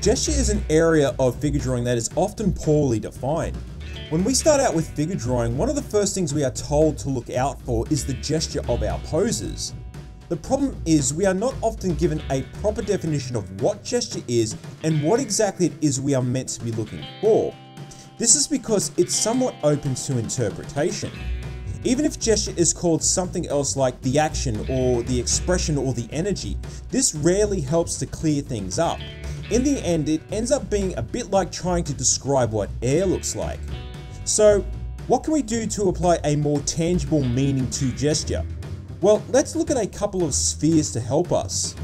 Gesture is an area of figure drawing that is often poorly defined. When we start out with figure drawing, one of the first things we are told to look out for is the gesture of our poses. The problem is we are not often given a proper definition of what gesture is and what exactly it is we are meant to be looking for. This is because it's somewhat open to interpretation. Even if gesture is called something else like the action or the expression or the energy, this rarely helps to clear things up. In the end, it ends up being a bit like trying to describe what air looks like. So, what can we do to apply a more tangible meaning to gesture? Well, let's look at a couple of spheres to help us.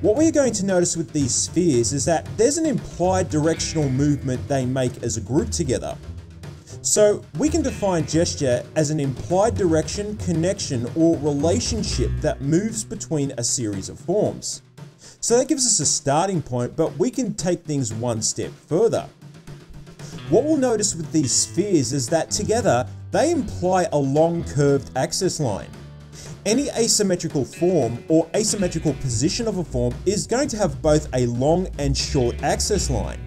What we're going to notice with these spheres is that there's an implied directional movement they make as a group together. So we can define gesture as an implied direction, connection, or relationship that moves between a series of forms. So that gives us a starting point, but we can take things one step further. What we'll notice with these spheres is that together they imply a long curved axis line. Any asymmetrical form or asymmetrical position of a form is going to have both a long and short axis line.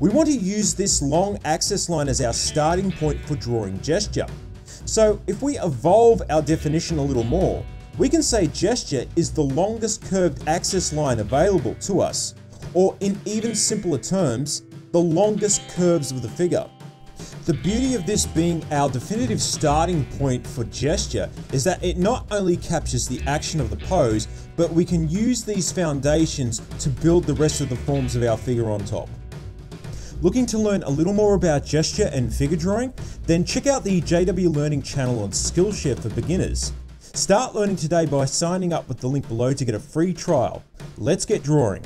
We want to use this long axis line as our starting point for drawing gesture. So if we evolve our definition a little more, we can say gesture is the longest curved axis line available to us, or in even simpler terms, the longest curves of the figure. The beauty of this being our definitive starting point for gesture is that it not only captures the action of the pose, but we can use these foundations to build the rest of the forms of our figure on top. Looking to learn a little more about gesture and figure drawing? Then check out the JW Learning channel on Skillshare for beginners. Start learning today by signing up with the link below to get a free trial. Let's get drawing.